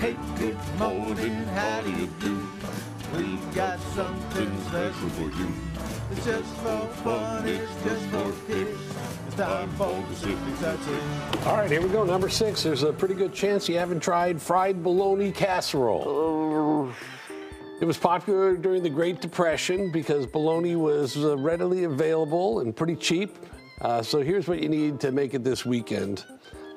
Hey, good morning, how do you do? We've got something special for you. It's just for fun, it's just for kids. It's time for. All right, here we go. Number six. There's a pretty good chance you haven't tried fried bologna casserole. It was popular during the Great Depression because bologna was uh, readily available and pretty cheap. Uh, so here's what you need to make it this weekend.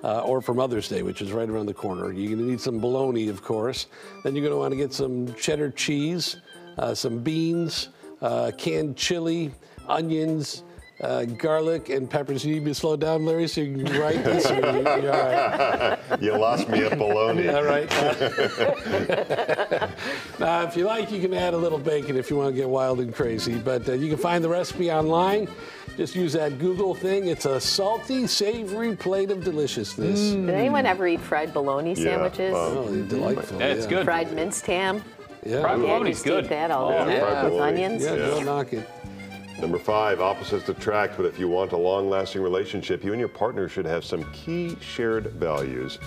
Uh, or for Mother's Day, which is right around the corner. You're going to need some bologna, of course. Then you're going to want to get some cheddar cheese, uh, some beans, uh, canned chili, onions, uh, garlic, and peppers. You need me to slow down, Larry, so you can write this? Or you, you all right? You lost me at bologna. All right. now, if you like, you can add a little bacon if you want to get wild and crazy. But uh, you can find the recipe online. Just use that Google thing. It's a salty, savory plate of deliciousness. Did anyone ever eat fried bologna sandwiches? well, Oh, delightful. Yeah, it's good. Fried minced ham? Yeah, Fried Yeah, bologna's just good. that all Oh, the fried time with onions. yeah, Yeah. don't knock it. Number five, opposites attract, but if you want a long lasting relationship, you and your partner should have some key shared values.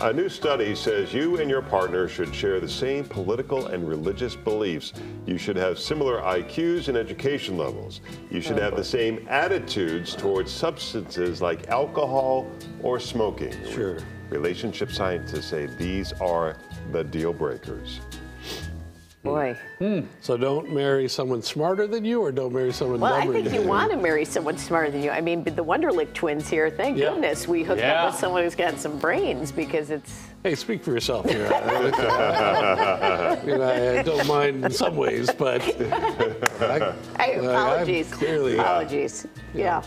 A new study says you and your partner should share the same political and religious beliefs. You should have similar IQs and education levels. You should have the same attitudes towards substances like alcohol or smoking. Sure. Relationship scientists say these are the deal breakers. Boy. Hmm. So don't marry someone smarter than you, or don't marry someone Well, I think than you want to marry someone smarter than you. I mean, the Wonderlic twins here, thank Yeah. goodness we hooked Yeah. up with someone who's got some brains because it's. Hey, speak for yourself here. I, mean, I, I don't mind in some ways, but I, Hey, I'm apologies. clearly, apologies. Yeah.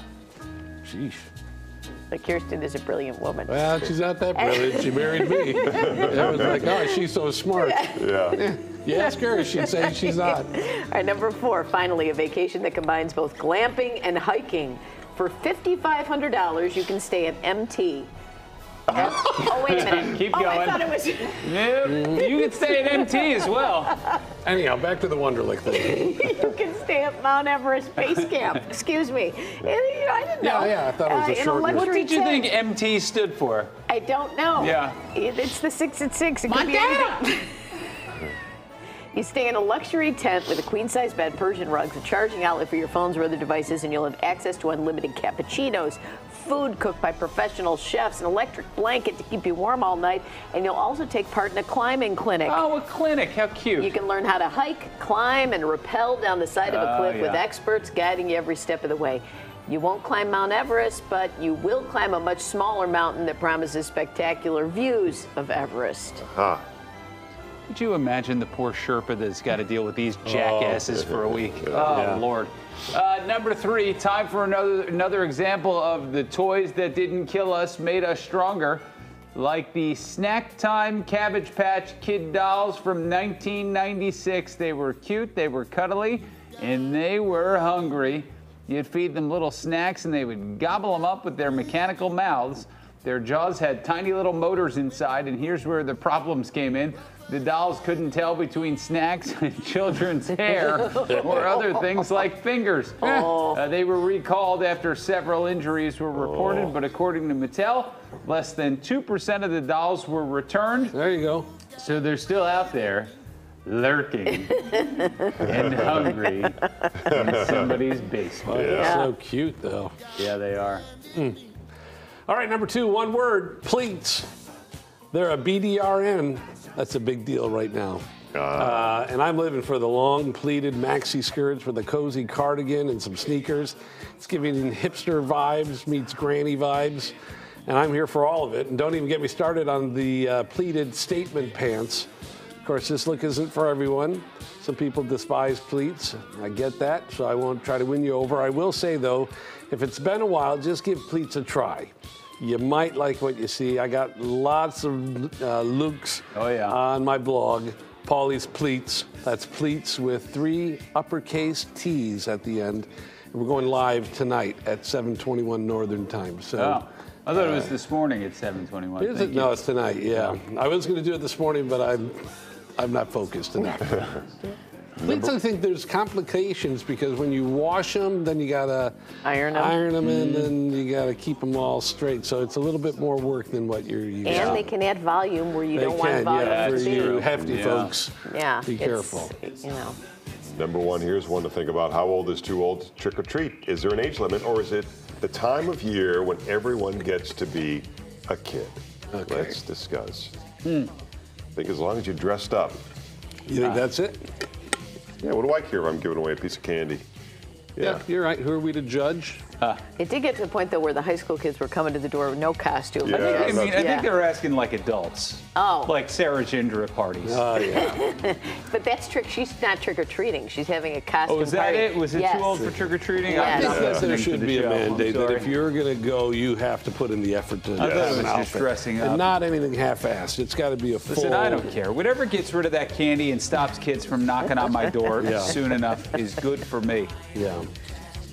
sheesh. But Kirsten is a brilliant woman. Well, she's not that brilliant. She married me. It was like, oh, she's so smart. Yeah. You ask her, she'd say she's not. All right, number four, finally, a vacation that combines both glamping and hiking. For $5,500, you can stay at MT. oh, wait a minute. Keep oh, I going. thought it was. Nope. You can stay at MT as well. Anyhow, back to the Wonderlic thing. you can stay at Mount Everest Base Camp. Excuse me. Eh, I didn't know. Yeah, yeah, I thought it was a in short list. luxury What did you tent. think MT stood for? I don't know. Yeah. It's the six at six. It could be. You stay in a luxury tent with a queen size bed, Persian rugs, a charging outlet for your phones or other devices, and you'll have access to unlimited cappuccinos, food cooked by professional chefs, an electric blanket to keep you warm all night, and you'll also take part in a climbing clinic. Oh, a clinic. How cute. You can learn how to hike, climb, and rappel down the side of a Oh, cliff with yeah. experts guiding you every step of the way. You won't climb Mount Everest, but you will climb a much smaller mountain that promises spectacular views of Everest. Huh? Could you imagine the poor Sherpa that's got to deal with these jackasses for a week? Oh, Lord. Uh, number three, time for another another example of the toys that didn't kill us, made us stronger. Like the Snack Time Cabbage Patch Kid dolls from 1996. They were cute, they were cuddly, and they were hungry. You'd feed them little snacks and they would gobble them up with their mechanical mouths. Their jaws had tiny little motors inside, and here's where the problems came in. The dolls couldn't tell between snacks and children's hair or other things like fingers. Uh, they were recalled after several injuries were reported, but according to Mattel, less than 2% of the dolls were returned. There you go. So they're still out there lurking and hungry in somebody's basement. Yeah. So cute, though. Yeah, they are. All right, number two, one word, pleats. They're a BDRN. That's a big deal right now. Uh, and I'm living for the long pleated maxi skirts with a cozy cardigan and some sneakers. It's giving hipster vibes meets granny vibes. And I'm here for all of it. And don't even get me started on the uh, pleated statement pants. Of course, this look isn't for everyone. Some people despise pleats. I get that, so I won't try to win you over. I will say, though, if it's been a while, just give pleats a try. You might like what you see. I got lots of uh, looks Oh, yeah. on my blog, Paulie's Pleats. That's pleats with three uppercase T's at the end. We're going live tonight at 7:21 Northern Time. So. Oh, I thought it was this morning at 7:21. Is it? No, it's tonight. Yeah, I was going to do it this morning, but I'm I'm not focused enough. Pleats, I think there's complications because when you wash them, then you gotta Iron 'em. iron them, and Mm-hmm. then you gotta keep them all straight. So it's a little bit more work than what you're used And to. they can add volume where you They don't want can, volume yeah, to for be. you hefty Yeah. folks. Yeah. Be it's- careful. You know. Number one, here's one to think about. How old is too old to trick or treat? Is there an age limit, or is it the time of year when everyone gets to be a kid? Okay. Let's discuss. I think as long as you're dressed up. You think that's it? Yeah, what do I care if I'm giving away a piece of candy? Yeah. you're right. Who are we to judge? It did get to the point though where the high school kids were coming to the door with no costume. Yeah. I mean, I Yeah. think they're asking like adults. Oh. Like Sarah Ginger parties. Oh yeah. But that's trick. She's not trick or treating. She's having a costume oh, is that party. it? Was it Yes. too old for trick or treating? Yes. I I'm think not that listening there to should the be a show. I'm mandate that if you're going to go, you have to put in the effort to thought it have was an just outfit. dressing and not anything half-assed. It's got to be a full. Listen, I don't care. Whatever gets rid of that candy and stops kids from knocking on my door Yeah. soon enough is good for me. Yeah.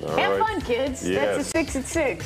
All Have right. fun, kids. Yes. That's a six at six.